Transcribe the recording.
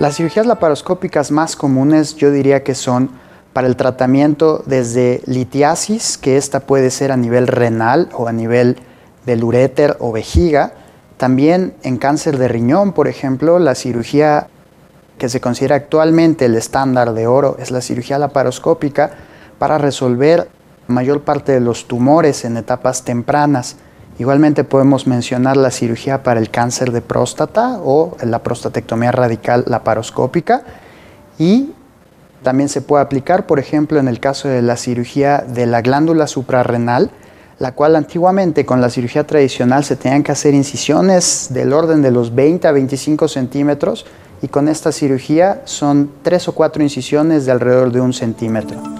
Las cirugías laparoscópicas más comunes yo diría que son para el tratamiento desde litiasis, que esta puede ser a nivel renal o a nivel del uréter o vejiga. También en cáncer de riñón, por ejemplo, la cirugía que se considera actualmente el estándar de oro es la cirugía laparoscópica para resolver mayor parte de los tumores en etapas tempranas. Igualmente podemos mencionar la cirugía para el cáncer de próstata o la prostatectomía radical laparoscópica y también se puede aplicar, por ejemplo, en el caso de la cirugía de la glándula suprarrenal, la cual antiguamente con la cirugía tradicional se tenían que hacer incisiones del orden de los 20 a 25 centímetros y con esta cirugía son tres o cuatro incisiones de alrededor de un centímetro.